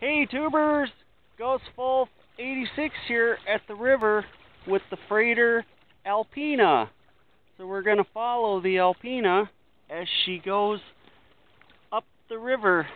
Hey tubers, Ghost Wolf 86 here at the river with the freighter Alpena. So we're going to follow the Alpena as she goes up the river.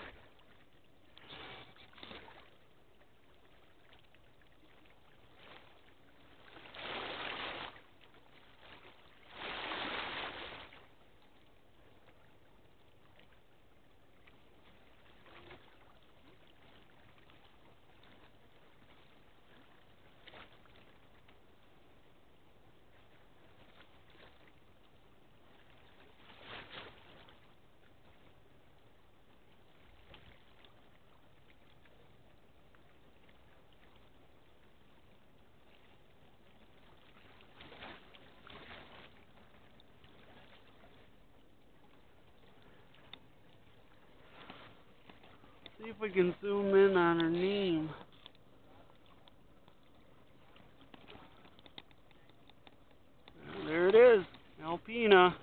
See if we can zoom in on her name. There it is, Alpena.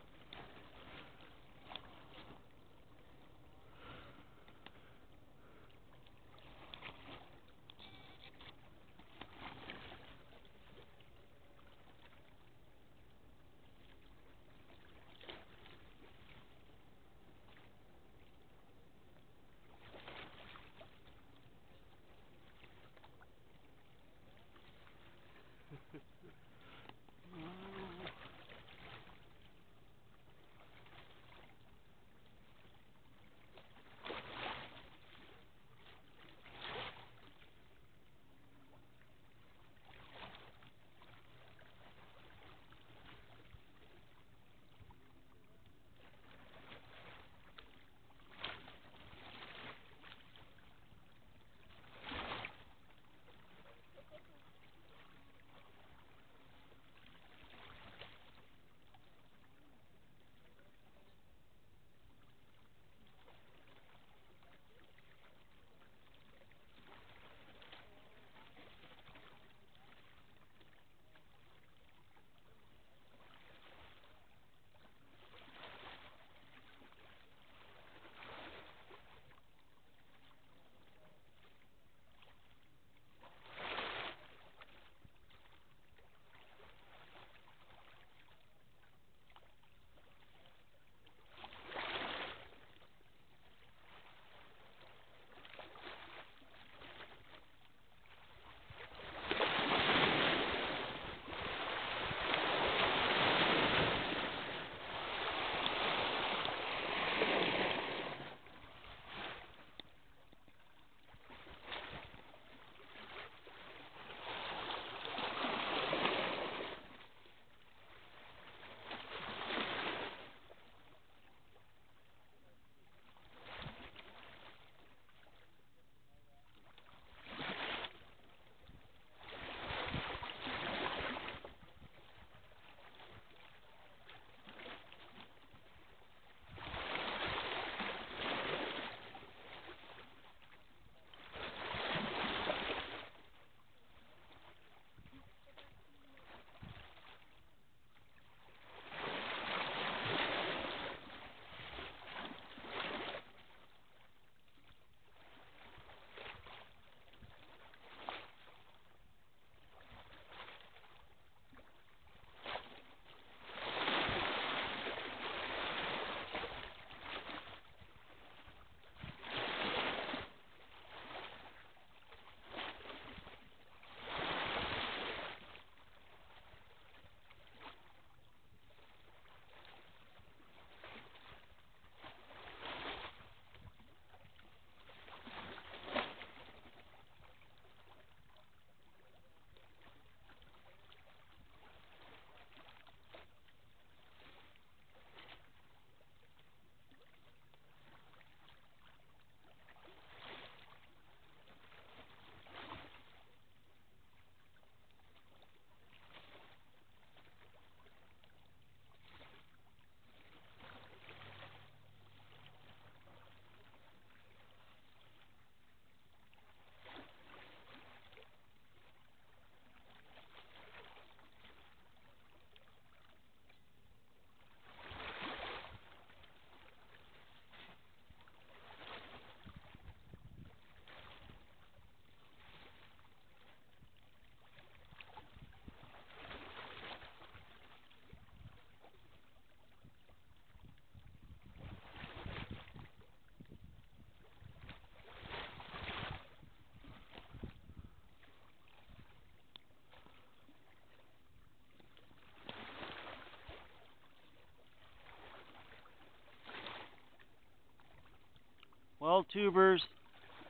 Tubers,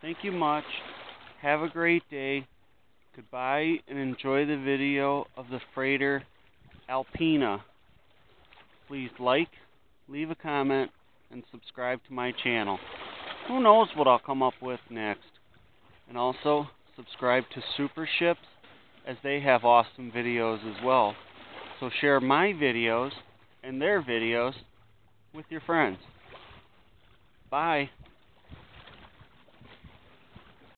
thank you much. Have a great day. Goodbye and enjoy the video of the freighter Alpena. Please like, leave a comment, and subscribe to my channel. Who knows what I'll come up with next. And also, subscribe to Super Ships as they have awesome videos as well. So share my videos and their videos with your friends. Bye.